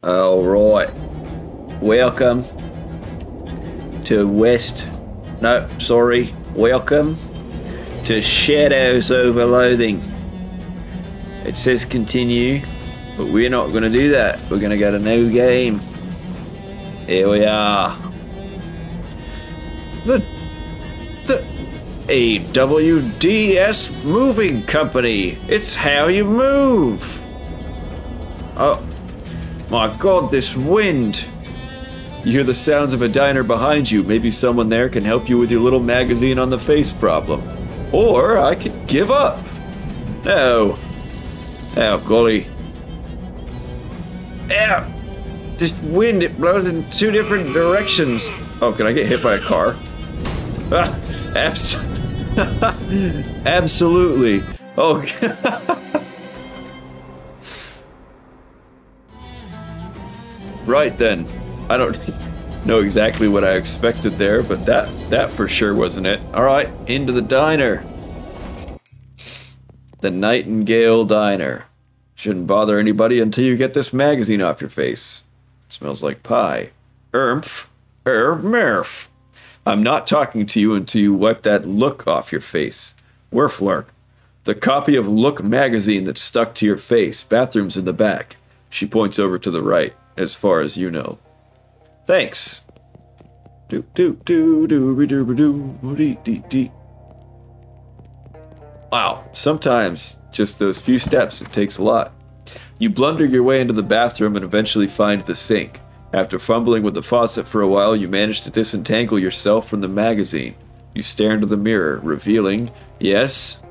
All right. Welcome to West. No, sorry. Welcome to Shadows Over Loathing. It says continue, but we're not going to do that. We're going to go to new game. Here we are. The the AWDS Moving Company. It's how you move. Oh, my God! This wind. You hear the sounds of a diner behind you. Maybe someone there can help you with your little magazine on the face problem. Or I could give up. No. Oh, golly. Yeah. This wind, it blows in two different directions. Oh, can I get hit by a car? Ah, abs- Absolutely. Oh. right then. I don't know exactly what I expected there, but that that for sure wasn't it. All right, into the diner. The Nightingale Diner. Shouldn't bother anybody until you get this magazine off your face. It smells like pie. Ermph. Er merf. I'm not talking to you until you wipe that look off your face. Werflark. The copy of Look magazine that's stuck to your face. Bathroom's in the back. She points over to the right, as far as you know. Thanks. Do do do do do do dee dee. Wow, sometimes just those few steps, it takes a lot. You blunder your way into the bathroom and eventually find the sink. After fumbling with the faucet for a while, you manage to disentangle yourself from the magazine. You stare into the mirror, revealing, yes,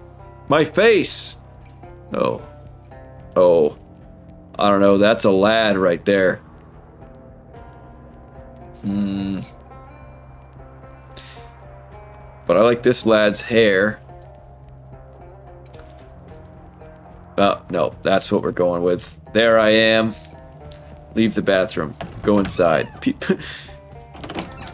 my face! Oh. Oh. I don't know, that's a lad right there. Hmm. But I like this lad's hair. Oh, no, that's what we're going with. There I am. Leave the bathroom. Go inside.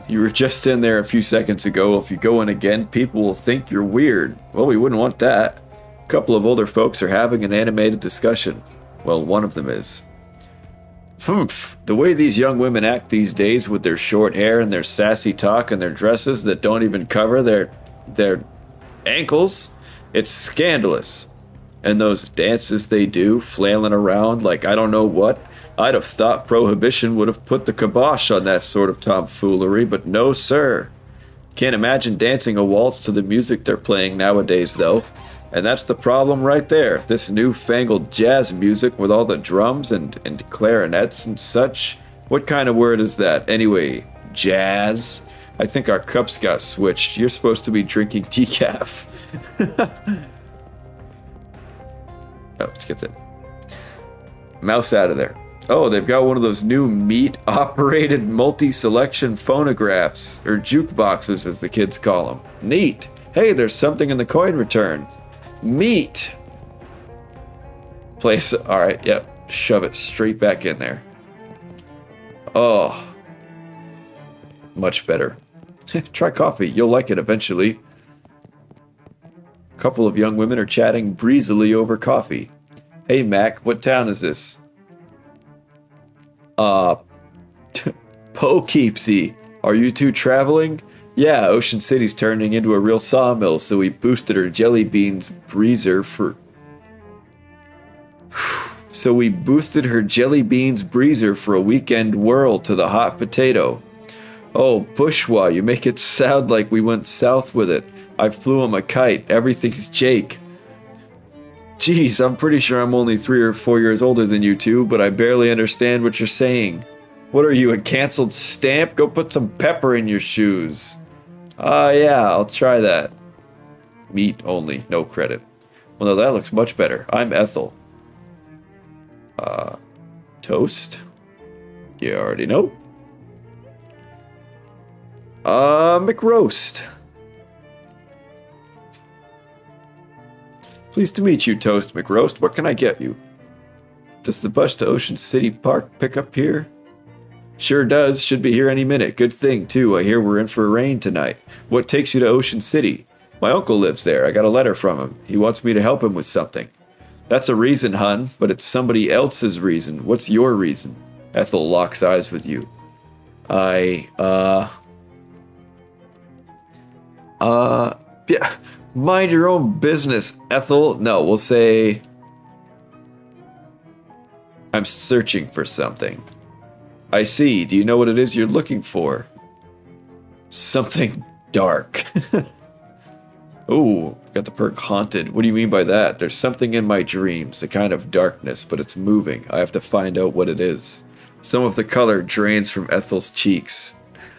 You were just in there a few seconds ago. If you go in again, people will think you're weird. Well, we wouldn't want that. A couple of older folks are having an animated discussion. Well, one of them is. Humph. The way these young women act these days with their short hair and their sassy talk and their dresses that don't even cover their their ankles, it's scandalous. And those dances they do, flailing around like I don't know what, I'd have thought prohibition would have put the kibosh on that sort of tomfoolery, but no, sir. Can't imagine dancing a waltz to the music they're playing nowadays, though. And that's the problem right there. This newfangled jazz music with all the drums and, and clarinets and such. What kind of word is that? Anyway, jazz? I think our cups got switched. You're supposed to be drinking decaf. oh, let's get that. Mouse out of there. Oh, they've got one of those new meat operated multi selection phonographs, or jukeboxes as the kids call them. Neat. Hey, there's something in the coin return. Meat. Place. Alright, yep. Shove it straight back in there. Oh. Much better. Try coffee. You'll like it eventually. A couple of young women are chatting breezily over coffee. Hey, Mac, what town is this? Uh, Poughkeepsie. Are you two traveling? Yeah, Ocean City's turning into a real sawmill, so we boosted her jelly beans breezer for. So we boosted her jelly beans breezer for a weekend whirl to the hot potato. Oh, Bushwa, you make it sound like we went south with it. I flew him a kite. Everything's Jake. Geez, I'm pretty sure I'm only three or four years older than you two, but I barely understand what you're saying. What are you, a cancelled stamp? Go put some pepper in your shoes. Uh, yeah, I'll try that. Meat only, no credit. Well, no, that looks much better. I'm Ethel. Uh, toast? You already know. Uh, McRoast. Pleased to meet you, Toast McRoast. What can I get you? Does the bus to Ocean City Park pick up here? Sure does. Should be here any minute. Good thing, too. I hear we're in for rain tonight. What takes you to Ocean City? My uncle lives there. I got a letter from him. He wants me to help him with something. That's a reason, hun, but it's somebody else's reason. What's your reason? Ethel locks eyes with you. I, uh... Uh, yeah, mind your own business, Ethel. No, we'll say... I'm searching for something. I see. Do you know what it is you're looking for? Something dark. Ooh, got the perk haunted. What do you mean by that? There's something in my dreams, a kind of darkness, but it's moving. I have to find out what it is. Some of the color drains from Ethel's cheeks.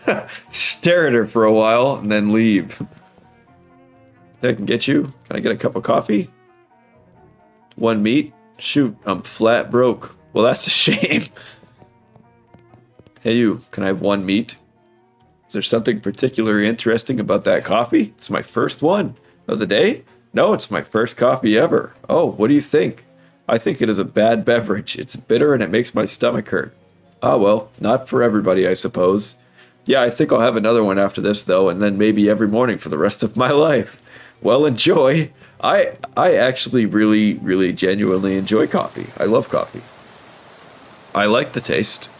Stare at her for a while and then leave. Think I can get you? Can I get a cup of coffee? One meat? Shoot, I'm flat broke. Well, that's a shame. Hey, you, can I have one meat? Is there something particularly interesting about that coffee? It's my first one of the day? No, it's my first coffee ever. Oh, what do you think? I think it is a bad beverage. It's bitter and it makes my stomach hurt. Ah, well, not for everybody, I suppose. Yeah, I think I'll have another one after this, though, and then maybe every morning for the rest of my life. Well, enjoy. I I actually really, really genuinely enjoy coffee. I love coffee. I like the taste.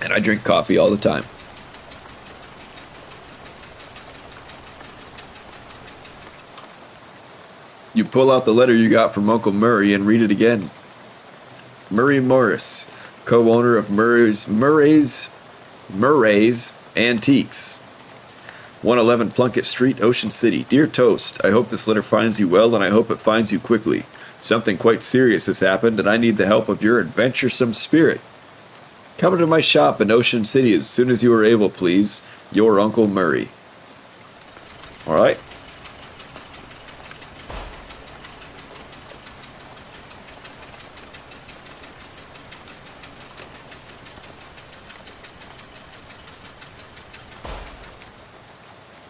And I drink coffee all the time. You pull out the letter you got from Uncle Murray and read it again. Murray Morris, co-owner of Murray's Murray's Murray's Antiques. 111 Plunkett Street, Ocean City. Dear Toast, I hope this letter finds you well and I hope it finds you quickly. Something quite serious has happened and I need the help of your adventuresome spirit. Come to my shop in Ocean City as soon as you are able, please. Your Uncle Murray. Alright.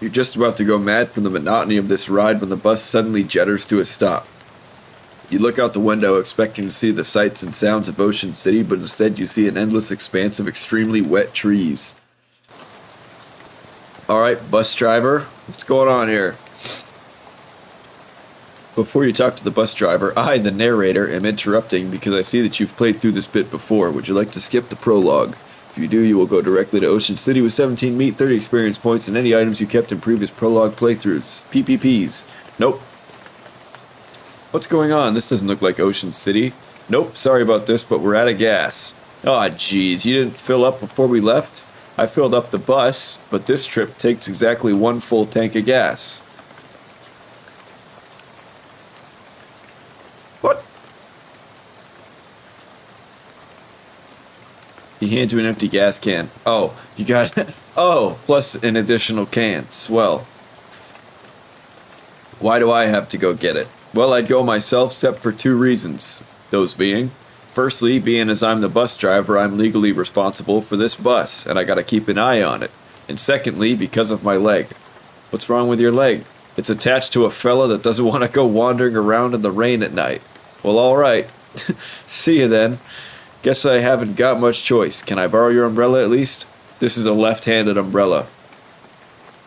You're just about to go mad from the monotony of this ride when the bus suddenly jetters to a stop. You look out the window expecting to see the sights and sounds of Ocean City, but instead you see an endless expanse of extremely wet trees. Alright, bus driver, what's going on here? Before you talk to the bus driver, I, the narrator, am interrupting because I see that you've played through this bit before. Would you like to skip the prologue? If you do, you will go directly to Ocean City with 17 meat, 30 experience points, and any items you kept in previous prologue playthroughs. PPPs. Nope. What's going on? This doesn't look like Ocean City. Nope, sorry about this, but we're out of gas. Aw, oh, jeez, you didn't fill up before we left? I filled up the bus, but this trip takes exactly one full tank of gas. What? He hands you an empty gas can. Oh, you got. oh, plus an additional can. Swell. Why do I have to go get it? Well, I'd go myself, except for two reasons. Those being, firstly, being as I'm the bus driver, I'm legally responsible for this bus, and I gotta keep an eye on it. And secondly, because of my leg. What's wrong with your leg? It's attached to a fella that doesn't want to go wandering around in the rain at night. Well, alright. See you then. Guess I haven't got much choice. Can I borrow your umbrella at least? This is a left-handed umbrella.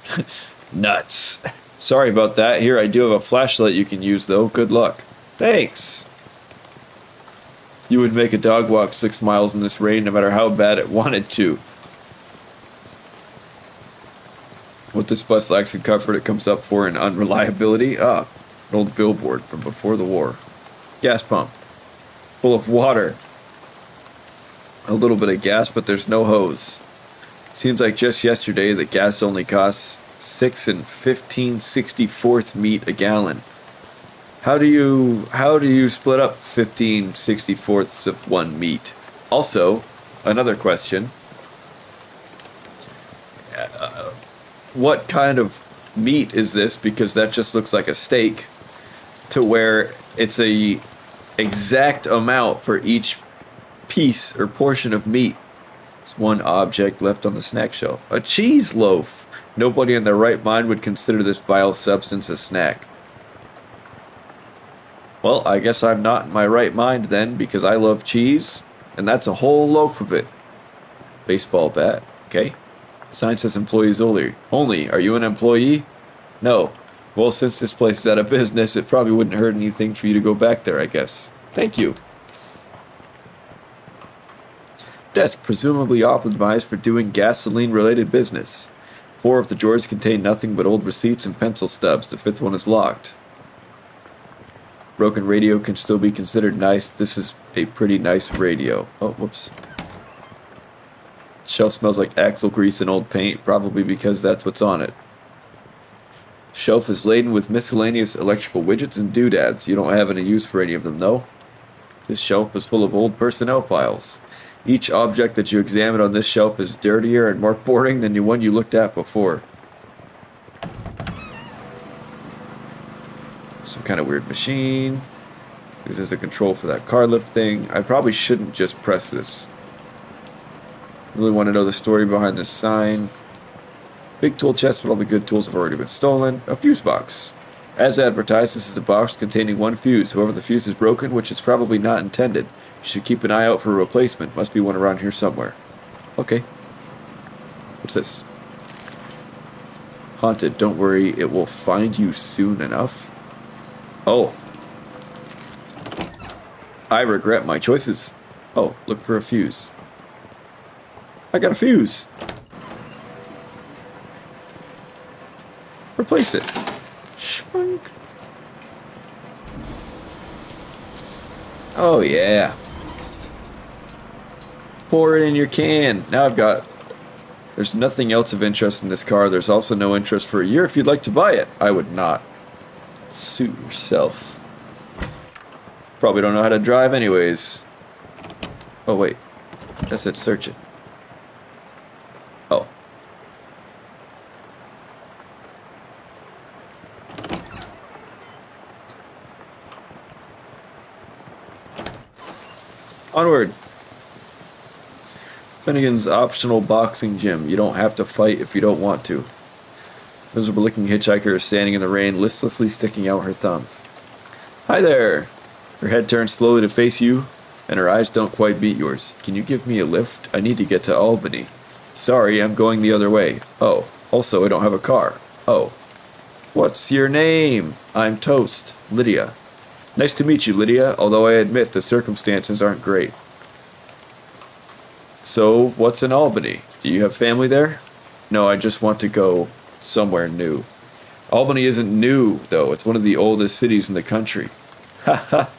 Nuts. Sorry about that. Here, I do have a flashlight you can use, though. Good luck. Thanks. You would make a dog walk six miles in this rain no matter how bad it wanted to. What this bus lacks in comfort, it comes up for in unreliability. Ah, an old billboard from before the war. Gas pump. Full of water a little bit of gas, but there's no hose. Seems like just yesterday that gas only costs 6 and 15 64th meat a gallon. How do you how do you split up 15 64ths of one meat? Also, another question. Uh, what kind of meat is this because that just looks like a steak to where it's a exact amount for each piece or portion of meat. One object left on the snack shelf. A cheese loaf! Nobody in their right mind would consider this vile substance a snack. Well, I guess I'm not in my right mind then, because I love cheese, and that's a whole loaf of it. Baseball bat, okay. Sign says employees only. Only, are you an employee? No. Well, since this place is out of business, it probably wouldn't hurt anything for you to go back there, I guess. Thank you. Desk, presumably optimized for doing gasoline related business. Four of the drawers contain nothing but old receipts and pencil stubs. The fifth one is locked. Broken radio can still be considered nice. This is a pretty nice radio. Oh, whoops. Shelf smells like axle grease and old paint, probably because that's what's on it. Shelf is laden with miscellaneous electrical widgets and doodads. You don't have any use for any of them, though. This shelf is full of old personnel files. Each object that you examine on this shelf is dirtier and more boring than the one you looked at before. Some kind of weird machine. This is a control for that car lift thing. I probably shouldn't just press this. Really want to know the story behind this sign. Big tool chest, but all the good tools have already been stolen. A fuse box. As advertised, this is a box containing one fuse. However, the fuse is broken, which is probably not intended. You should keep an eye out for a replacement. Must be one around here somewhere. Okay. What's this? Haunted. Don't worry, it will find you soon enough. Oh. I regret my choices. Oh, look for a fuse. I got a fuse. Replace it. Schmunk. Oh, yeah. Pour it in your can. Now I've got... There's nothing else of interest in this car. There's also no interest for a year if you'd like to buy it. I would not. Suit yourself. Probably don't know how to drive anyways. Oh, wait. I said search it. Oh. Onward. Finnegan's optional boxing gym. You don't have to fight if you don't want to. Miserable looking hitchhiker is standing in the rain, listlessly sticking out her thumb. Hi there! Her head turns slowly to face you, and her eyes don't quite meet yours. Can you give me a lift? I need to get to Albany. Sorry, I'm going the other way. Oh, also, I don't have a car. Oh. What's your name? I'm Toast. Lydia. Nice to meet you, Lydia, although I admit the circumstances aren't great. So, what's in Albany? Do you have family there? No, I just want to go somewhere new. Albany isn't new, though. It's one of the oldest cities in the country. Ha ha.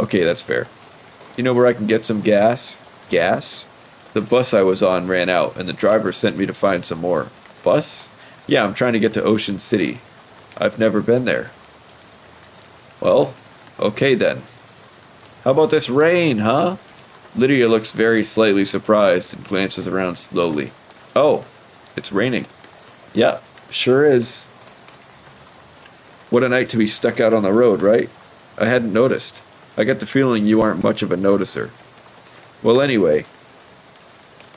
Okay, that's fair. You know where I can get some gas? Gas? The bus I was on ran out, and the driver sent me to find some more. Bus? Yeah, I'm trying to get to Ocean City. I've never been there. Well, okay then. How about this rain, huh? Lydia looks very slightly surprised and glances around slowly. Oh, it's raining. Yeah, sure is. What a night to be stuck out on the road, right? I hadn't noticed. I get the feeling you aren't much of a noticer. Well, anyway,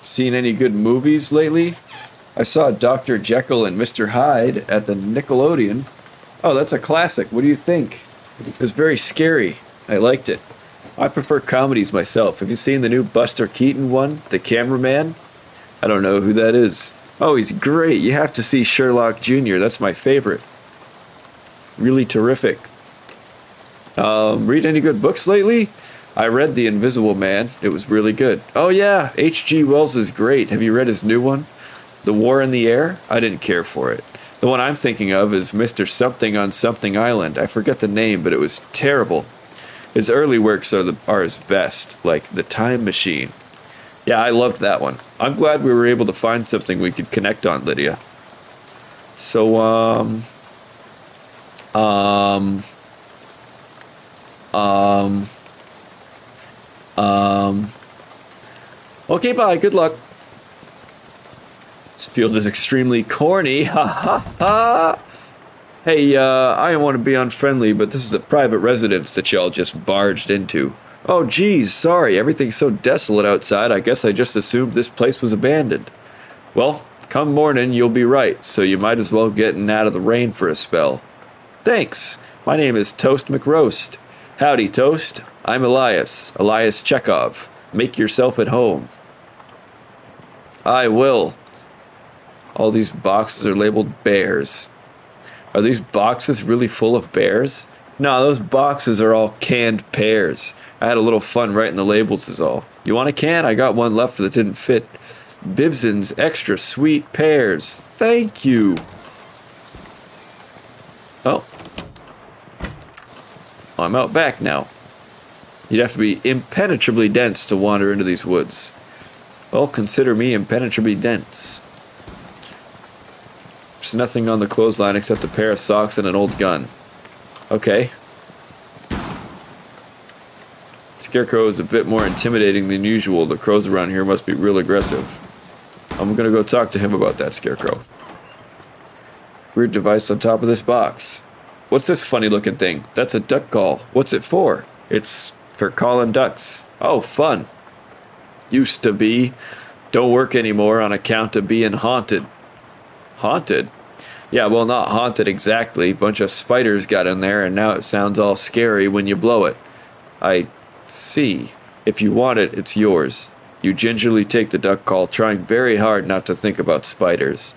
seen any good movies lately? I saw Dr. Jekyll and Mr. Hyde at the Nickelodeon. Oh, that's a classic. What do you think? It was very scary. I liked it. I prefer comedies myself. Have you seen the new Buster Keaton one, The Cameraman? I don't know who that is. Oh, he's great. You have to see Sherlock Jr. That's my favorite. Really terrific. Um, read any good books lately? I read The Invisible Man. It was really good. Oh yeah, H.G. Wells is great. Have you read his new one? The War in the Air? I didn't care for it. The one I'm thinking of is Mr. Something on Something Island. I forget the name, but it was terrible. His early works are, the, are his best, like The Time Machine. Yeah, I loved that one. I'm glad we were able to find something we could connect on, Lydia. So, um. Um. Um. Um. Okay, bye. Good luck. This field is extremely corny. Ha ha ha! Hey, uh, I don't want to be unfriendly, but this is a private residence that y'all just barged into. Oh, geez, sorry. Everything's so desolate outside, I guess I just assumed this place was abandoned. Well, come morning, you'll be right, so you might as well get in out of the rain for a spell. Thanks. My name is Toast McRoast. Howdy, Toast. I'm Elias, Elias Chekhov. Make yourself at home. I will. All these boxes are labeled bears. Are these boxes really full of bears? No, those boxes are all canned pears. I had a little fun writing the labels is all. You want a can? I got one left that didn't fit. Bibson's extra sweet pears. Thank you. Oh. I'm out back now. You'd have to be impenetrably dense to wander into these woods. Well, consider me impenetrably dense. There's nothing on the clothesline except a pair of socks and an old gun. Okay. Scarecrow is a bit more intimidating than usual. The crows around here must be real aggressive. I'm gonna go talk to him about that Scarecrow. Weird device on top of this box. What's this funny looking thing? That's a duck call. What's it for? It's for calling ducks. Oh, fun. Used to be. Don't work anymore on account of being haunted. Haunted? Yeah, well, not haunted exactly. Bunch of spiders got in there, and now it sounds all scary when you blow it. I see. If you want it, it's yours. You gingerly take the duck call, trying very hard not to think about spiders.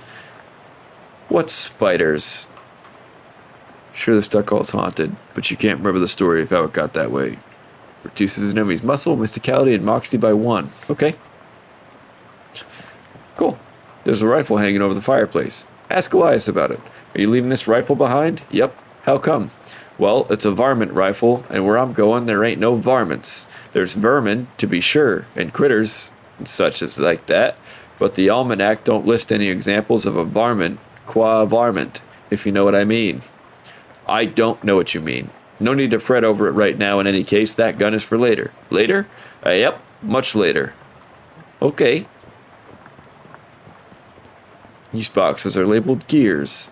What spiders? Sure, this duck call's haunted, but you can't remember the story of how it got that way. Reduces an enemy's muscle, mysticality, and moxie by one. Okay. Cool. There's a rifle hanging over the fireplace. Ask Elias about it. Are you leaving this rifle behind? Yep. How come? Well, it's a varmint rifle, and where I'm going, there ain't no varmints. There's vermin, to be sure, and critters, and such as like that, but the almanac don't list any examples of a varmint qua varmint, if you know what I mean. I don't know what you mean. No need to fret over it right now in any case, that gun is for later. Later? Uh, yep, much later. Okay. These boxes are labeled gears.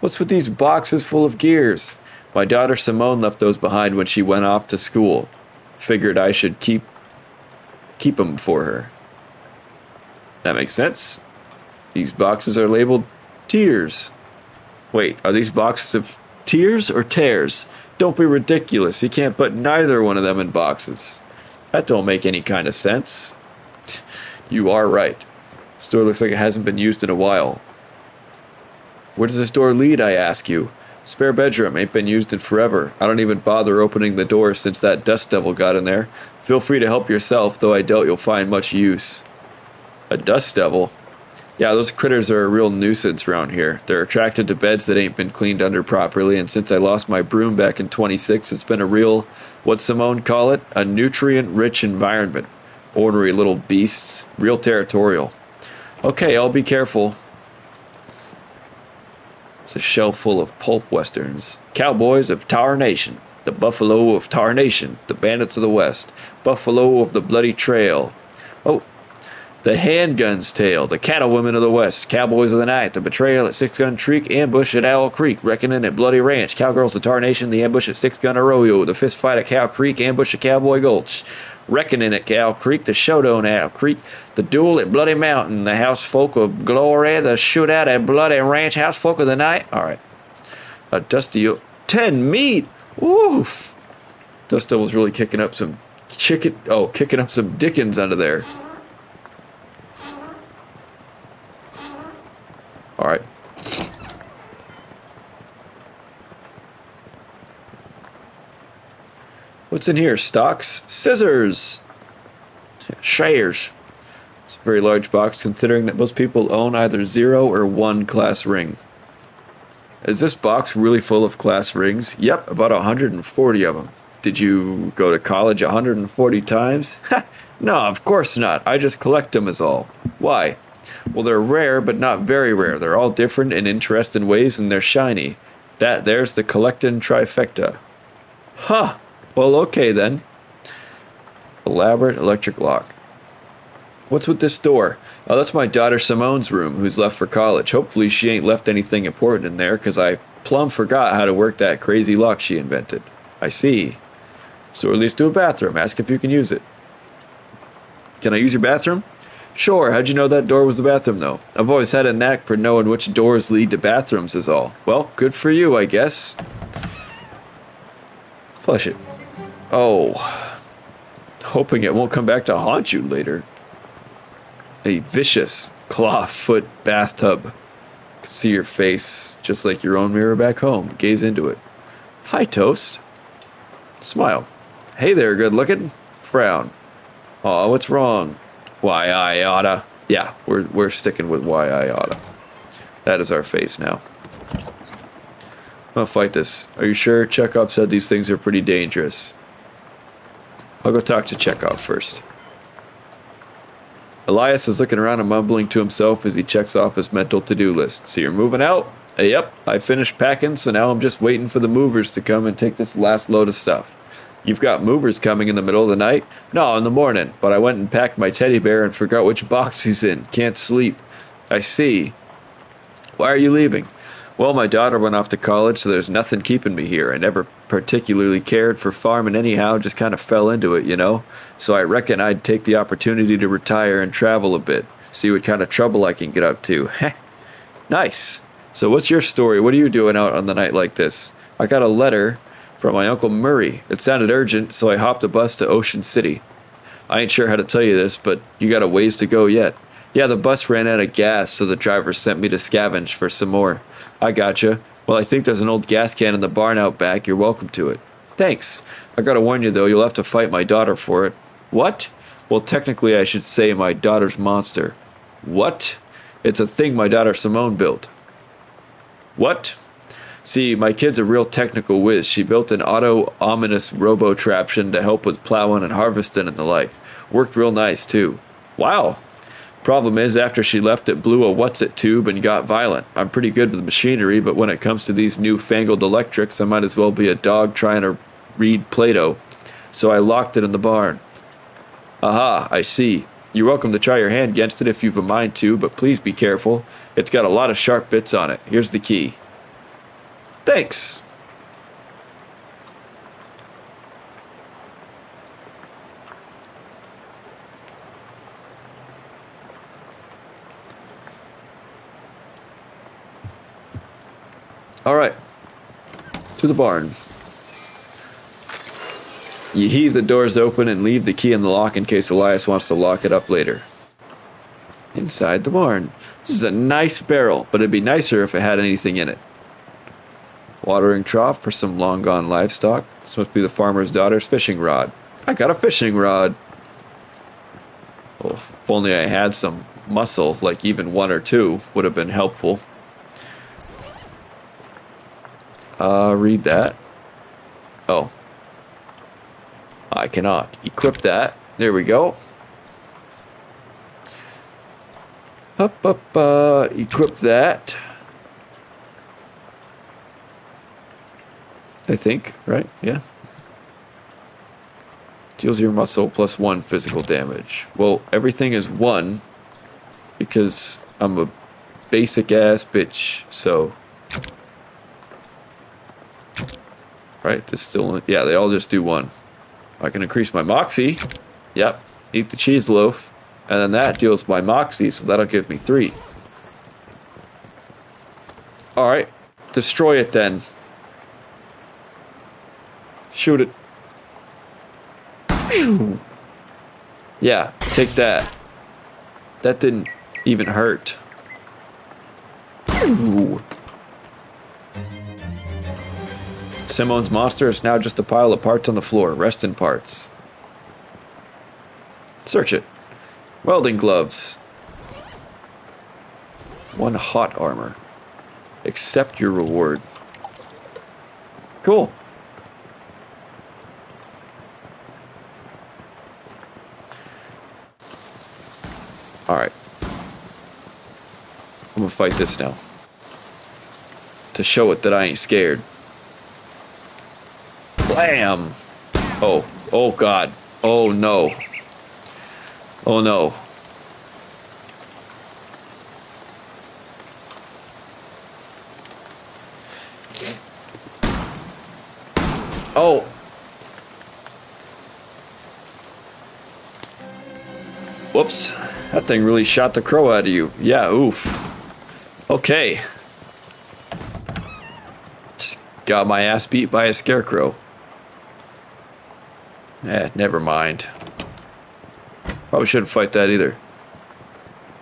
What's with these boxes full of gears? My daughter Simone left those behind when she went off to school. Figured I should keep keep them for her. That makes sense. These boxes are labeled tears. Wait, are these boxes of tears or tears? Don't be ridiculous. You can't put neither one of them in boxes. That don't make any kind of sense. You are right. Store looks like it hasn't been used in a while. Where does this door lead, I ask you? Spare bedroom, ain't been used in forever. I don't even bother opening the door since that dust devil got in there. Feel free to help yourself, though I doubt you'll find much use. A dust devil? Yeah, those critters are a real nuisance around here. They're attracted to beds that ain't been cleaned under properly, and since I lost my broom back in 26, it's been a real, what Simone call it? A nutrient-rich environment. Ornery little beasts. Real territorial. Okay, I'll be careful. It's a shelf full of pulp westerns. Cowboys of Tarnation. The Buffalo of Tarnation. The Bandits of the West. Buffalo of the Bloody Trail. Oh, the Handgun's Tale, The Cattlewomen of the West, Cowboys of the Night, The Betrayal at Six Gun Creek, Ambush at Owl Creek, Reckoning at Bloody Ranch, Cowgirls of Tarnation, The Ambush at Six Gun Arroyo, The Fist Fight at Cow Creek, Ambush at Cowboy Gulch, Reckoning at Cow Creek, The Showdown at Owl Creek, The Duel at Bloody Mountain, The House Folk of Glory, The Shootout at Bloody Ranch, House Folk of the Night. All right. A Dusty... Ten meat! Oof! Dusty was really kicking up some chicken... Oh, kicking up some Dickens under there. All right. What's in here? Stocks? Scissors! Shares. It's a very large box considering that most people own either zero or one class ring. Is this box really full of class rings? Yep, about 140 of them. Did you go to college 140 times? no, of course not. I just collect them is all. Why? Well, they're rare, but not very rare. They're all different in interesting ways, and they're shiny. That there's the collectin' trifecta. Huh. Well, okay then. Elaborate electric lock. What's with this door? Oh, that's my daughter Simone's room, who's left for college. Hopefully she ain't left anything important in there, because I plumb forgot how to work that crazy lock she invented. I see. Store leads to a bathroom. Ask if you can use it. Can I use your bathroom? Sure, how'd you know that door was the bathroom, though? I've always had a knack for knowing which doors lead to bathrooms, is all. Well, good for you, I guess. Flush it. Oh. Hoping it won't come back to haunt you later. A vicious claw foot bathtub. See your face, just like your own mirror back home. Gaze into it. Hi, Toast. Smile. Hey there, good looking. Frown. Aw, what's wrong? Why I oughta. Yeah, we're, we're sticking with why I oughta. That is our face now. I'll fight this. Are you sure? Chekhov said these things are pretty dangerous. I'll go talk to Chekhov first. Elias is looking around and mumbling to himself as he checks off his mental to-do list. So you're moving out? Uh, yep, I finished packing, so now I'm just waiting for the movers to come and take this last load of stuff. You've got movers coming in the middle of the night? No, in the morning, but I went and packed my teddy bear and forgot which box he's in. Can't sleep. I see. Why are you leaving? Well, my daughter went off to college, so there's nothing keeping me here. I never particularly cared for farming anyhow, just kind of fell into it, you know? So I reckon I'd take the opportunity to retire and travel a bit, see what kind of trouble I can get up to. nice. So what's your story? What are you doing out on the night like this? I got a letter from my Uncle Murray. It sounded urgent, so I hopped a bus to Ocean City. I ain't sure how to tell you this, but you got a ways to go yet. Yeah, the bus ran out of gas, so the driver sent me to scavenge for some more. I gotcha. Well, I think there's an old gas can in the barn out back. You're welcome to it. Thanks. I gotta warn you, though, you'll have to fight my daughter for it. What? Well, technically, I should say my daughter's monster. What? It's a thing my daughter Simone built. What? See, my kid's a real technical whiz. She built an autonomous robo traption to help with plowing and harvesting and the like. Worked real nice, too. Wow, Problem is, after she left, it blew a what's it tube and got violent. I'm pretty good with machinery, but when it comes to these newfangled electrics, I might as well be a dog trying to read Plato. So I locked it in the barn. Aha, I see. You're welcome to try your hand against it if you've a mind to, but please be careful. It's got a lot of sharp bits on it. Here's the key. Thanks. All right. To the barn. You heave the doors open and leave the key in the lock in case Elias wants to lock it up later. Inside the barn. This is a nice barrel, but it'd be nicer if it had anything in it. Watering trough for some long gone livestock. This must be the farmer's daughter's fishing rod. I got a fishing rod. Well, if only I had some muscle, like even one or two, would have been helpful. Uh, read that. Oh. I cannot. Equip that. There we go. Up, up, uh, equip that. I think, right? Yeah. Deals your muscle plus one physical damage. Well, everything is one because I'm a basic ass bitch, so Right, this still, yeah, they all just do one. I can increase my Moxie. Yep, eat the cheese loaf. And then that deals my Moxie, so that'll give me three. Alright, destroy it then. Shoot it. Yeah, take that. That didn't even hurt. Ooh. Simone's monster is now just a pile of parts on the floor. Rest in parts. Search it. Welding gloves. One hot armor. Accept your reward. Cool. Alright. I'm gonna fight this now. To show it that I ain't scared. Blam! Oh, oh god. Oh no. Oh no. Oh. Whoops. That thing really shot the crow out of you. Yeah, oof. Okay. Just got my ass beat by a scarecrow. Eh, never mind. Probably shouldn't fight that either.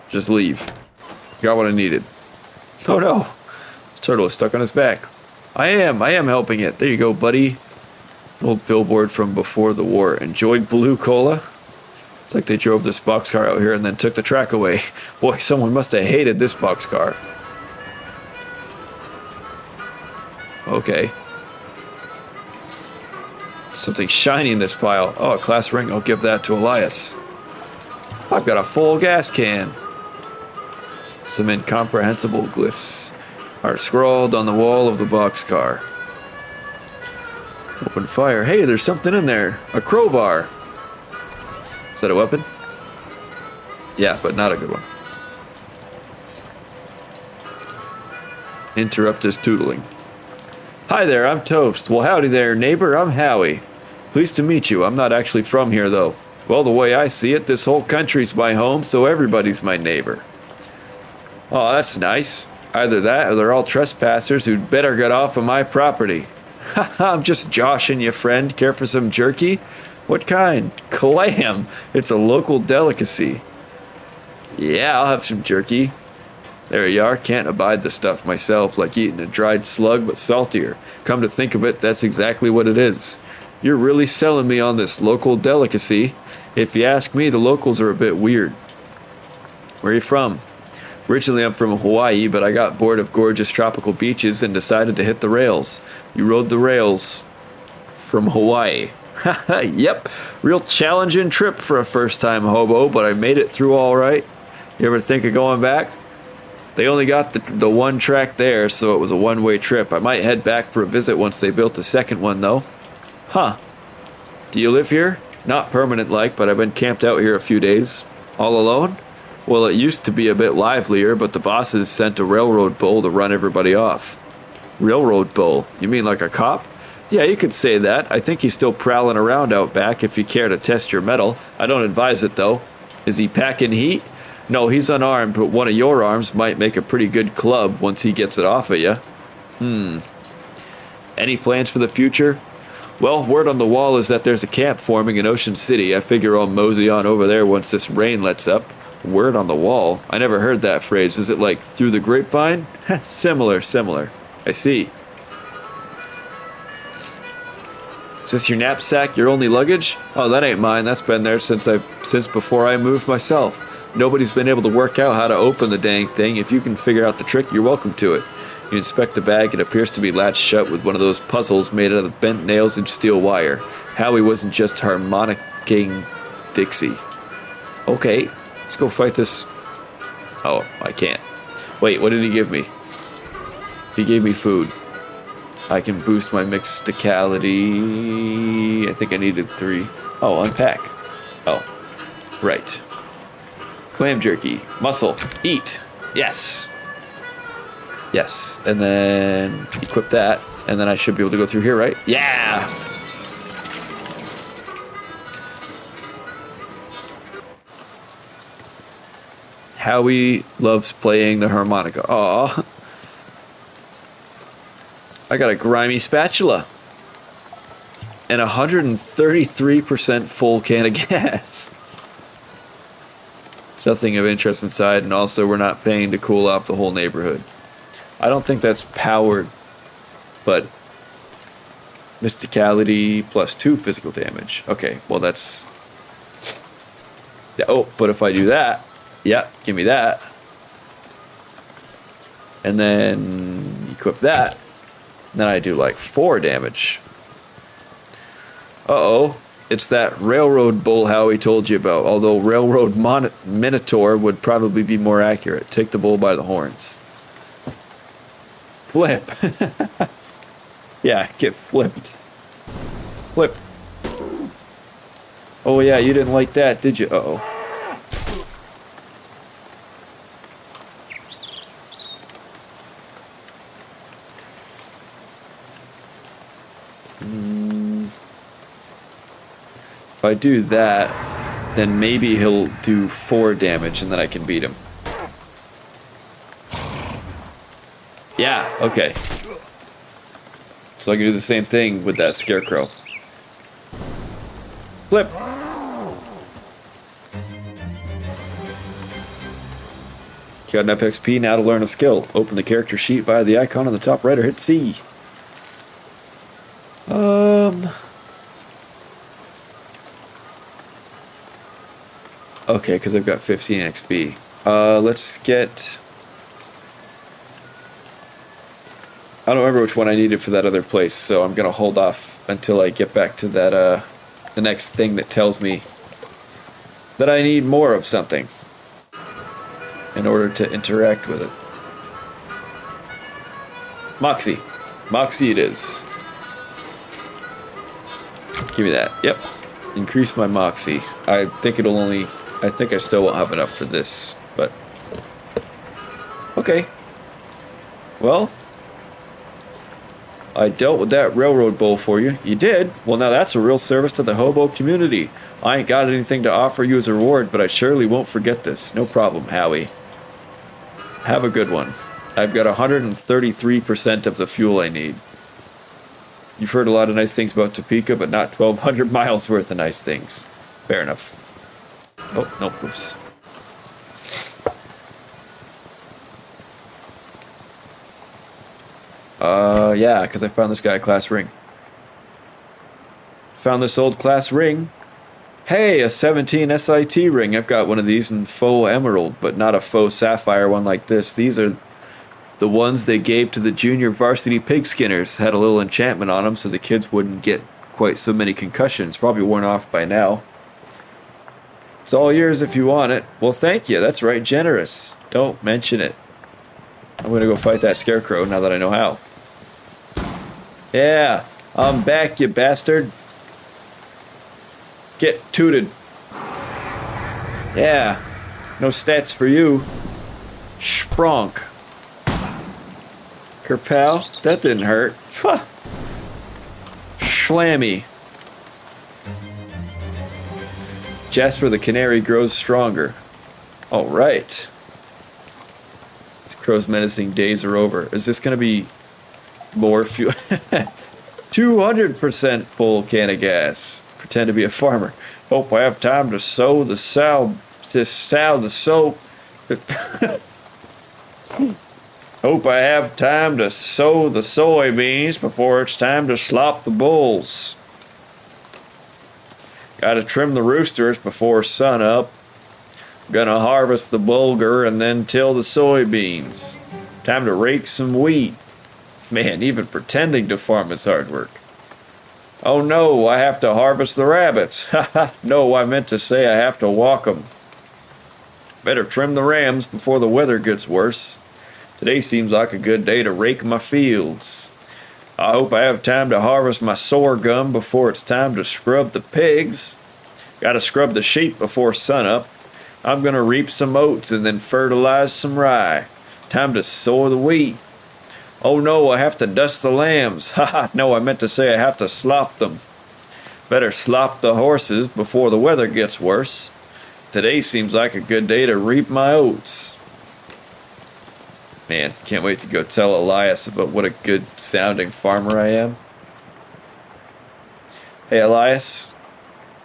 Just leave. Got what I needed. Oh no! This turtle is stuck on his back. I am, I am helping it. There you go, buddy. Old billboard from before the war. Enjoyed blue cola? It's like they drove this boxcar out here and then took the track away. Boy, someone must have hated this boxcar. Okay. Something shiny in this pile. Oh, a class ring. I'll give that to Elias. I've got a full gas can. Some incomprehensible glyphs are scrawled on the wall of the boxcar. Open fire. Hey, there's something in there. A crowbar. Is that a weapon? Yeah, but not a good one. Interrupt his tootling. Hi there, I'm Toast. Well, howdy there, neighbor. I'm Howie. Pleased to meet you. I'm not actually from here, though. Well, the way I see it, this whole country's my home, so everybody's my neighbor. Oh, that's nice. Either that or they're all trespassers who'd better get off of my property. I'm just joshing you, friend. Care for some jerky? What kind? Clam. It's a local delicacy. Yeah, I'll have some jerky. There you are. Can't abide the stuff myself, like eating a dried slug, but saltier. Come to think of it, that's exactly what it is. You're really selling me on this local delicacy. If you ask me, the locals are a bit weird. Where are you from? Originally, I'm from Hawaii, but I got bored of gorgeous tropical beaches and decided to hit the rails. You rode the rails from Hawaii. yep, real challenging trip for a first time hobo, but I made it through all right. You ever think of going back? They only got the, the one track there, so it was a one way trip. I might head back for a visit once they built the second one, though. Huh. Do you live here? Not permanent like, but I've been camped out here a few days. All alone? Well, it used to be a bit livelier, but the bosses sent a railroad bull to run everybody off. Railroad bull? You mean like a cop? Yeah, you could say that. I think he's still prowling around out back if you care to test your mettle. I don't advise it, though. Is he packing heat? No, he's unarmed, but one of your arms might make a pretty good club once he gets it off of you. Hmm. Any plans for the future? Well, word on the wall is that there's a camp forming in Ocean City. I figure I'll mosey on over there once this rain lets up. Word on the wall? I never heard that phrase. Is it like through the grapevine? similar, similar. I see. Is this your knapsack, your only luggage? Oh, that ain't mine. That's been there since I since before I moved myself. Nobody's been able to work out how to open the dang thing. If you can figure out the trick, you're welcome to it. You inspect the bag, it appears to be latched shut with one of those puzzles made out of bent nails and steel wire. Howie wasn't just harmonicking Dixie. Okay, let's go fight this. Oh, I can't. Wait, what did he give me? He gave me food. I can boost my mysticality. I think I needed three. Oh, unpack. Oh, right. Clam jerky. Muscle. Eat. Yes. Yes. And then equip that. And then I should be able to go through here, right? Yeah! Howie loves playing the harmonica. Aw. I got a grimy spatula. And a 133% full can of gas. Nothing of interest inside, and also we're not paying to cool off the whole neighborhood. I don't think that's powered, but mysticality plus two physical damage. Okay, well that's. Yeah, oh, but if I do that, yeah, give me that. And then equip that. Then I do like four damage. Uh oh. It's that railroad bull Howie told you about, although railroad minotaur would probably be more accurate. Take the bull by the horns. Flip. yeah, get flipped. Flip. Oh yeah, you didn't like that, did you? Uh oh. If I do that, then maybe he'll do 4 damage and then I can beat him. Yeah, okay. So I can do the same thing with that scarecrow. Flip! Got enough XP now to learn a skill. Open the character sheet via the icon on the top right or hit C. Um. Okay, because I've got 15 XP. Uh, let's get I don't remember which one I needed for that other place, so I'm going to hold off until I get back to that, uh, the next thing that tells me that I need more of something in order to interact with it. Moxie. Moxie it is. Give me that. Yep. Increase my Moxie. I think it'll only... I think I still won't have enough for this, but... Okay. Well... I dealt with that railroad bull for you. You did? Well, now that's a real service to the hobo community. I ain't got anything to offer you as a reward, but I surely won't forget this. No problem, Howie. Have a good one. I've got 133% of the fuel I need. You've heard a lot of nice things about Topeka, but not 1,200 miles worth of nice things. Fair enough. Oh, no, oops. Yeah, because I found this guy class ring. Found this old class ring. Hey, a 17 SIT ring. I've got one of these in faux emerald, but not a faux sapphire one like this. These are the ones they gave to the junior varsity pig skinners had a little enchantment on them so the kids wouldn't get quite so many concussions. Probably worn off by now. It's all yours if you want it. Well, thank you. That's right, generous. Don't mention it. I'm going to go fight that scarecrow now that I know how. Yeah, I'm back, you bastard. Get tooted. Yeah, no stats for you. Spronk. Kerpal, that didn't hurt. Schlammy. Jasper the Canary grows stronger. Alright. This crow's menacing days are over. Is this going to be more fuel? 200% full can of gas. Pretend to be a farmer. Hope I have time to sow the sow, to sow the soap. Hope I have time to sow the soybeans before it's time to slop the bulls. Gotta trim the roosters before sunup. Gonna harvest the bulgur and then till the soybeans. Time to rake some wheat. Man, even pretending to farm is hard work. Oh no, I have to harvest the rabbits. no, I meant to say I have to walk 'em. Better trim the rams before the weather gets worse. Today seems like a good day to rake my fields. I hope I have time to harvest my sorghum before it's time to scrub the pigs. Gotta scrub the sheep before sunup. I'm gonna reap some oats and then fertilize some rye. Time to sow the wheat. Oh no, I have to dust the lambs. Haha, no, I meant to say I have to slop them. Better slop the horses before the weather gets worse. Today seems like a good day to reap my oats. Man, can't wait to go tell Elias about what a good sounding farmer I am. Hey Elias,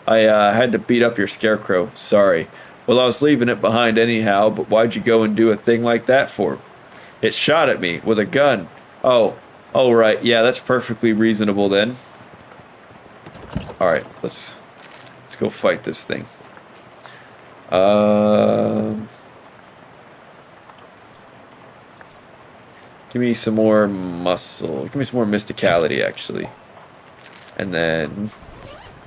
I uh, had to beat up your scarecrow, sorry. Well, I was leaving it behind anyhow, but why'd you go and do a thing like that for? It shot at me with a gun. Oh, oh right, yeah, that's perfectly reasonable then. Alright, let's, let's go fight this thing. Uh, Give me some more muscle. Give me some more mysticality, actually. And then...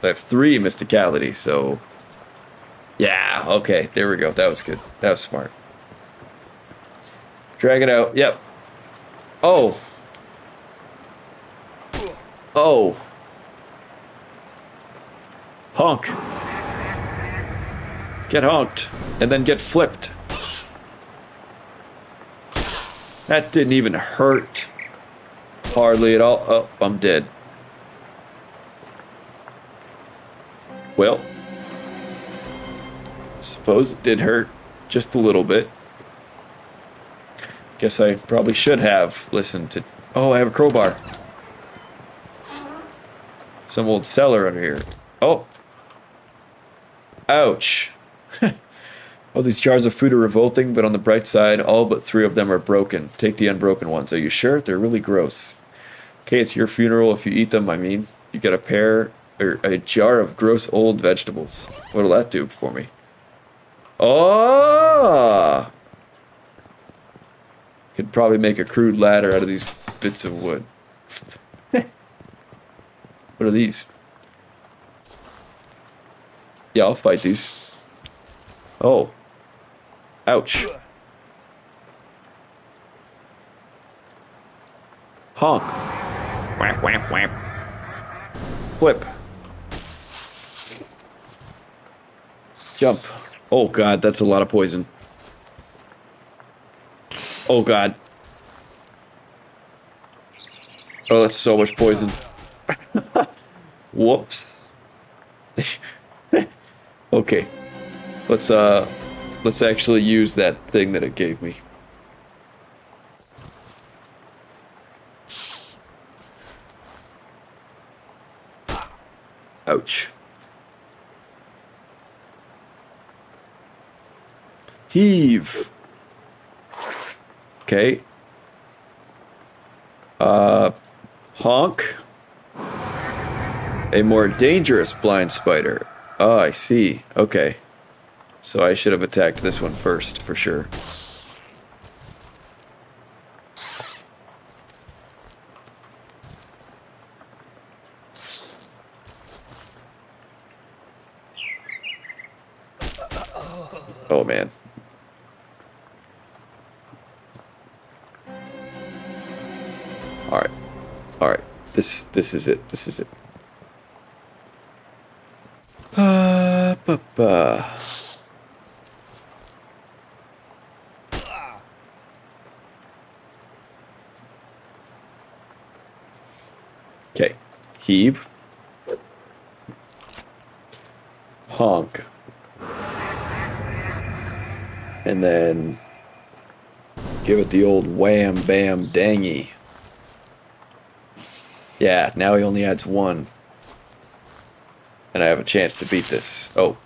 I have three mysticality, so... Yeah, okay, there we go. That was good. That was smart. Drag it out. Yep. Oh. Oh. Honk. Get honked. And then get flipped. That didn't even hurt. Hardly at all. Oh, I'm dead. Well, suppose it did hurt just a little bit. Guess I probably should have listened to... Oh, I have a crowbar. Some old cellar under here. Oh. Ouch. oh, these jars of food are revolting, but on the bright side, all but three of them are broken. Take the unbroken ones. Are you sure? They're really gross. Okay, it's your funeral if you eat them, I mean. You get a pair, or a jar of gross old vegetables. What'll that do for me? Oh! Could probably make a crude ladder out of these bits of wood. what are these? Yeah, I'll fight these. Oh. Ouch. Honk. Whap, whap, whap. Flip. Jump. Oh god, that's a lot of poison. Oh god. Oh, that's so much poison. Whoops. okay. Let's uh let's actually use that thing that it gave me. Ouch. Heave. Okay. Uh, honk. A more dangerous blind spider. Oh, I see. Okay. So I should have attacked this one first, for sure. Oh, man. This this is it. This is it. Okay. Heave. Honk. And then give it the old wham bam dangy. Yeah, now he only adds one. And I have a chance to beat this. Oh,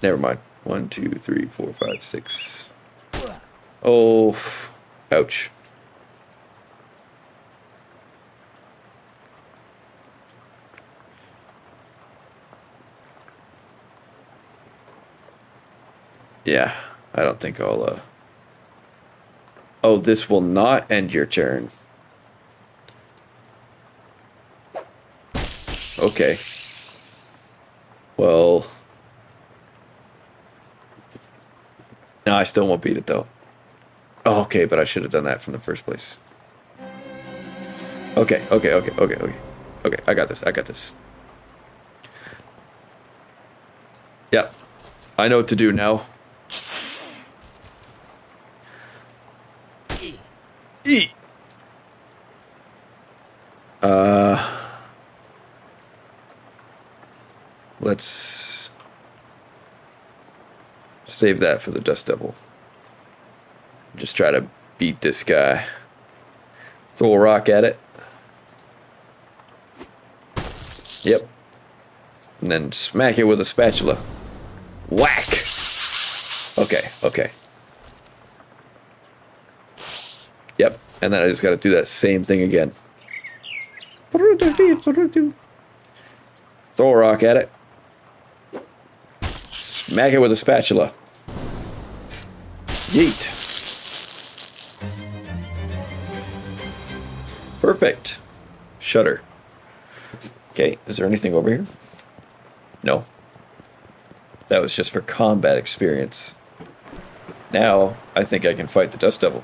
never mind. One, two, three, four, five, six. Oh, ouch. Yeah, I don't think I'll, uh... Oh, this will not end your turn. Okay. Well... No, I still won't beat it, though. Oh, okay, but I should have done that from the first place. Okay, okay, okay, okay, okay. Okay, I got this, I got this. Yeah. I know what to do now. E. Uh... Let's save that for the Dust Devil. Just try to beat this guy. Throw a rock at it. Yep. And then smack it with a spatula. Whack! Okay, okay. Yep, and then I just gotta do that same thing again. Throw a rock at it. It with a spatula. Yeet. Perfect. Shutter. Okay, is there anything over here? No. That was just for combat experience. Now, I think I can fight the Dust Devil.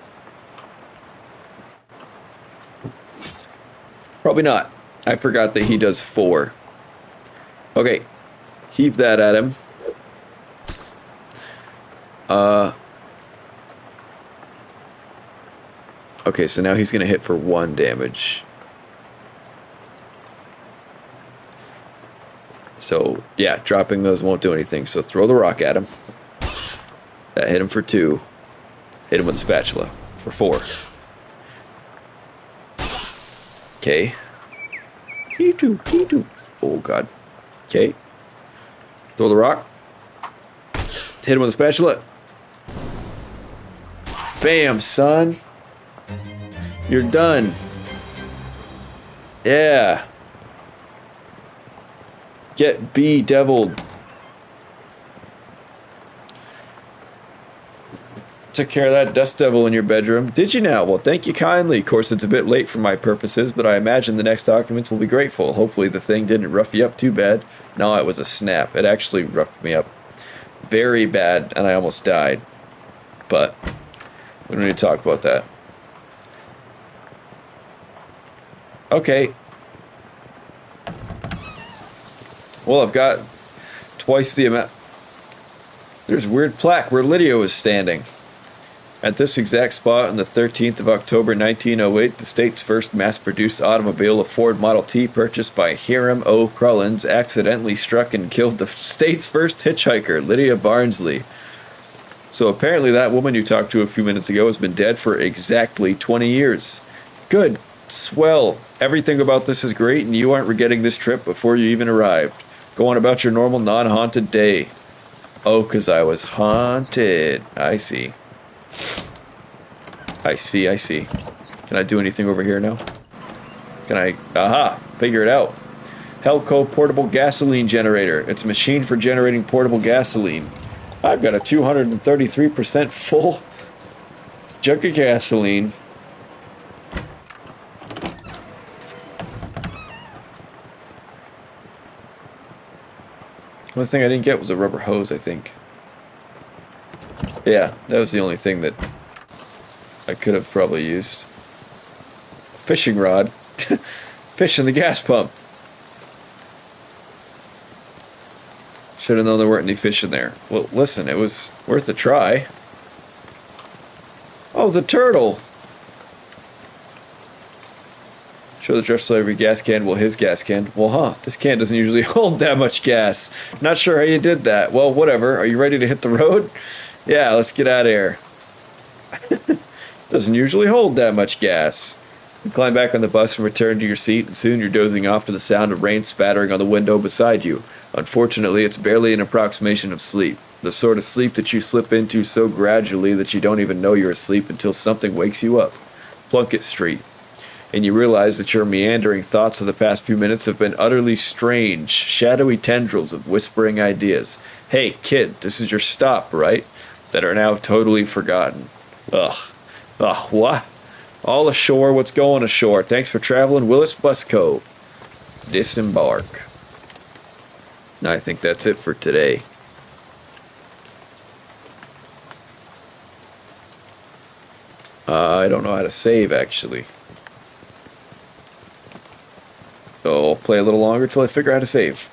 Probably not. I forgot that he does four. Okay. Heave that at him. Uh. Okay, so now he's going to hit for one damage. So, yeah, dropping those won't do anything. So throw the rock at him. That hit him for two. Hit him with a spatula for four. Okay. He too, he too. Oh, God. Okay. Throw the rock. Hit him with a spatula. Bam, son. You're done. Yeah. Get be deviled. Took care of that dust devil in your bedroom. Did you now? Well, thank you kindly. Of course, it's a bit late for my purposes, but I imagine the next occupants will be grateful. Hopefully, the thing didn't rough you up too bad. No, it was a snap. It actually roughed me up very bad, and I almost died. But we don't need to talk about that. Okay. Well, I've got twice the amount. There's weird plaque where Lydia was standing. At this exact spot on the 13th of October 1908, the state's first mass-produced automobile, a Ford Model T purchased by Hiram O. Crullins, accidentally struck and killed the state's first hitchhiker, Lydia Barnsley. So apparently that woman you talked to a few minutes ago has been dead for exactly 20 years. Good. Swell. Everything about this is great, and you aren't regretting this trip before you even arrived. Go on about your normal non-haunted day. Oh, because I was haunted. I see. I see, I see. Can I do anything over here now? Can I... Aha! Figure it out. Helco portable gasoline generator. It's a machine for generating portable gasoline. I've got a 233% full jug of gasoline. One thing I didn't get was a rubber hose, I think. Yeah, that was the only thing that I could have probably used. Fishing rod. Fish in the gas pump. Should have known there weren't any fish in there. Well, listen, it was worth a try. Oh, the turtle! Show the drift every gas can. Well, his gas can. Well, huh, this can doesn't usually hold that much gas. Not sure how you did that. Well, whatever. Are you ready to hit the road? Yeah, let's get out of here. Doesn't usually hold that much gas. You climb back on the bus and return to your seat, and soon you're dozing off to the sound of rain spattering on the window beside you. Unfortunately, it's barely an approximation of sleep. The sort of sleep that you slip into so gradually that you don't even know you're asleep until something wakes you up. Plunkett Street. And you realize that your meandering thoughts of the past few minutes have been utterly strange, shadowy tendrils of whispering ideas. Hey, kid, this is your stop, right? that are now totally forgotten. Ugh. Ugh, what? All ashore, what's going ashore? Thanks for traveling, Willis Busco. Disembark. I think that's it for today. Uh, I don't know how to save, actually. So I'll play a little longer till I figure out how to save.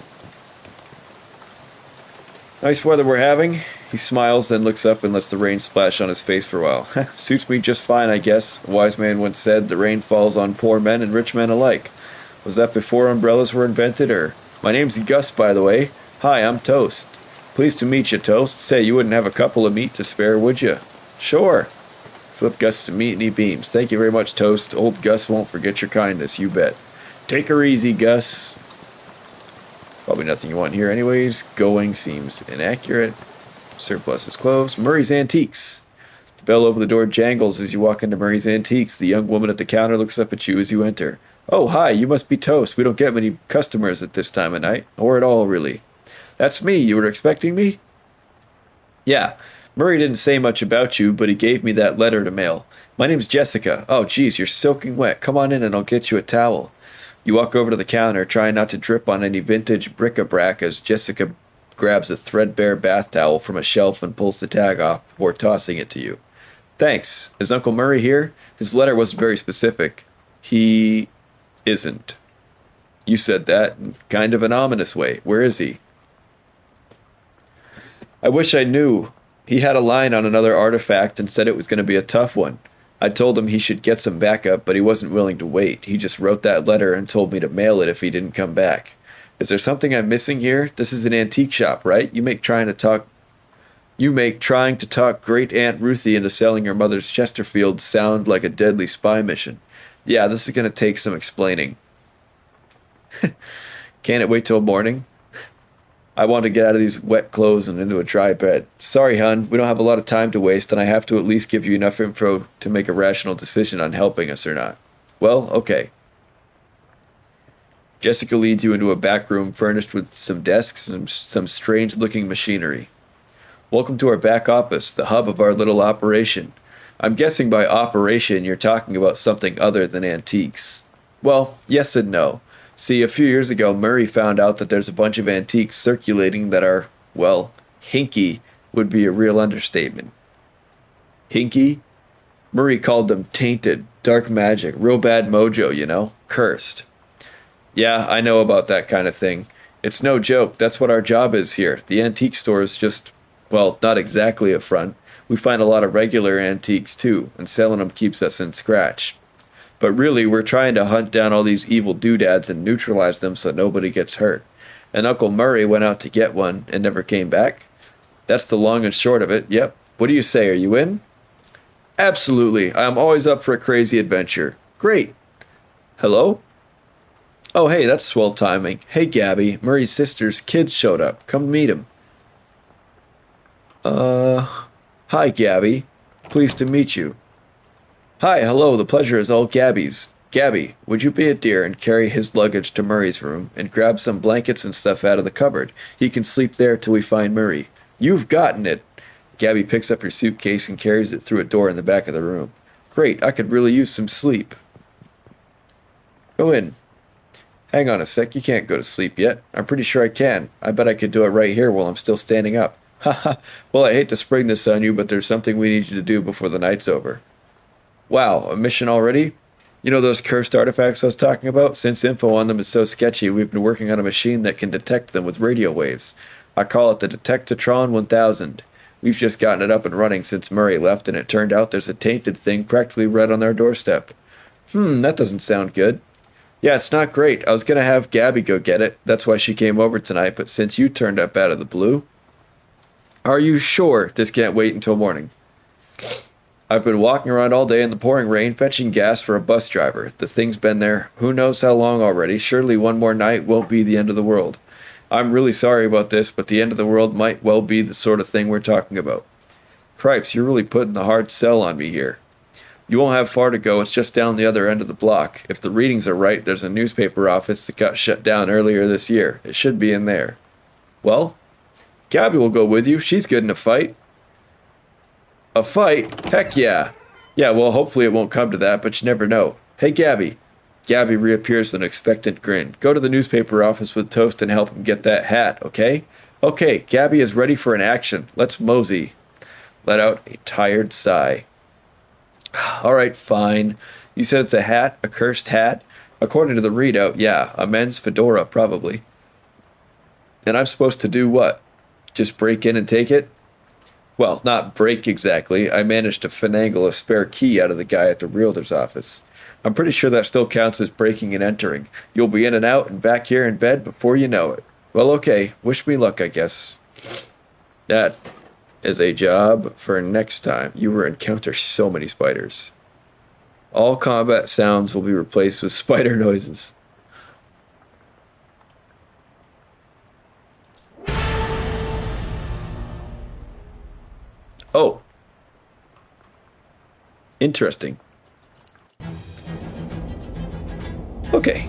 Nice weather we're having. He smiles, then looks up and lets the rain splash on his face for a while. Suits me just fine, I guess. A wise man once said, the rain falls on poor men and rich men alike. Was that before umbrellas were invented, or... My name's Gus, by the way. Hi, I'm Toast. Pleased to meet you, Toast. Say, you wouldn't have a couple of meat to spare, would you? Sure. Flip Gus some meat and he beams. Thank you very much, Toast. Old Gus won't forget your kindness, you bet. Take her easy, Gus. Probably nothing you want here anyways. Going seems inaccurate. Surplus is closed. Murray's Antiques. The bell over the door jangles as you walk into Murray's Antiques. The young woman at the counter looks up at you as you enter. Oh, hi, you must be Toast. We don't get many customers at this time of night, or at all, really. That's me. You were expecting me? Yeah. Murray didn't say much about you, but he gave me that letter to mail. My name's Jessica. Oh, geez, you're soaking wet. Come on in and I'll get you a towel. You walk over to the counter, trying not to drip on any vintage bric-a-brac as Jessica grabs a threadbare bath towel from a shelf and pulls the tag off before tossing it to you. Thanks. Is Uncle Murray here? His letter wasn't very specific. He isn't. You said that in kind of an ominous way. Where is he? I wish I knew. He had a line on another artifact and said it was going to be a tough one. I told him he should get some backup, but he wasn't willing to wait. He just wrote that letter and told me to mail it if he didn't come back. Is there something I'm missing here? This is an antique shop, right? You make trying to talk you make trying to talk great Aunt Ruthie into selling her mother's Chesterfield sound like a deadly spy mission. Yeah, this is going to take some explaining. Can't it wait till morning? I want to get out of these wet clothes and into a dry bed. Sorry, hun, we don't have a lot of time to waste, and I have to at least give you enough info to make a rational decision on helping us or not. Well, okay. Jessica leads you into a back room furnished with some desks and some strange looking machinery. Welcome to our back office, the hub of our little operation. I'm guessing by operation you're talking about something other than antiques. Well, yes and no. See, a few years ago, Murray found out that there's a bunch of antiques circulating that are, well, hinky would be a real understatement. Hinky? Murray called them tainted, dark magic, real bad mojo, you know? Cursed. Yeah, I know about that kind of thing. It's no joke. That's what our job is here. The antique store is just, well, not exactly a front. We find a lot of regular antiques too, and selling them keeps us in scratch. But really, we're trying to hunt down all these evil doodads and neutralize them so nobody gets hurt. And Uncle Murray went out to get one and never came back. That's the long and short of it. Yep. What do you say? Are you in? Absolutely. I'm always up for a crazy adventure. Great. Hello? Oh, hey, that's swell timing. Hey, Gabby. Murray's sister's kid showed up. Come meet him. Uh, hi, Gabby. Pleased to meet you. Hi, hello, the pleasure is all Gabby's. Gabby, would you be a dear and carry his luggage to Murray's room and grab some blankets and stuff out of the cupboard? He can sleep there till we find Murray. You've gotten it. Gabby picks up her suitcase and carries it through a door in the back of the room. Great, I could really use some sleep. Go in. Hang on a sec, you can't go to sleep yet. I'm pretty sure I can. I bet I could do it right here while I'm still standing up. Well, I hate to spring this on you, but there's something we need you to do before the night's over. Wow, a mission already? You know those cursed artifacts I was talking about? Since info on them is so sketchy, we've been working on a machine that can detect them with radio waves. I call it the Detectatron 1000. We've just gotten it up and running since Murray left, and it turned out there's a tainted thing practically right on our doorstep. Hmm, that doesn't sound good. Yeah, it's not great. I was going to have Gabby go get it. That's why she came over tonight, but since you turned up out of the blue. Are you sure this can't wait until morning? I've been walking around all day in the pouring rain fetching gas for a bus driver. The thing's been there who knows how long already. Surely one more night won't be the end of the world. I'm really sorry about this, but the end of the world might well be the sort of thing we're talking about. Cripes, you're really putting the hard sell on me here. You won't have far to go, it's just down the other end of the block. If the readings are right, there's a newspaper office that got shut down earlier this year. It should be in there. Well, Gabby will go with you. She's good in a fight. A fight? Heck yeah. Yeah, well, hopefully it won't come to that, but you never know. Hey, Gabby. Gabby reappears with an expectant grin. Go to the newspaper office with Toast and help him get that hat, okay? Okay, Gabby is ready for an action. Let's mosey. Let out a tired sigh. All right, fine. You said it's a hat? A cursed hat? According to the readout, yeah, a men's fedora, probably. And I'm supposed to do what? Just break in and take it? Well, not break exactly. I managed to finagle a spare key out of the guy at the realtor's office. I'm pretty sure that still counts as breaking and entering. You'll be in and out and back here in bed before you know it. Well, okay. Wish me luck, I guess. That is a job for next time. You will encounter so many spiders. All combat sounds will be replaced with spider noises. Oh. Interesting. Okay.